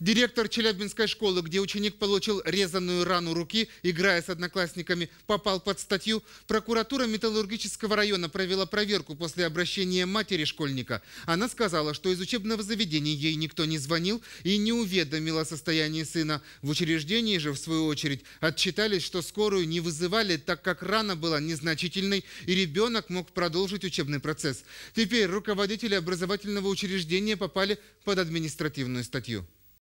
Директор Челябинской школы, где ученик получил резаную рану руки, играя с одноклассниками, попал под статью. Прокуратура Металлургического района провела проверку после обращения матери школьника. Она сказала, что из учебного заведения ей никто не звонил и не уведомил о состоянии сына. В учреждении же, в свою очередь, отчитались, что скорую не вызывали, так как рана была незначительной и ребенок мог продолжить учебный процесс. Теперь руководители образовательного учреждения попали под административную статью.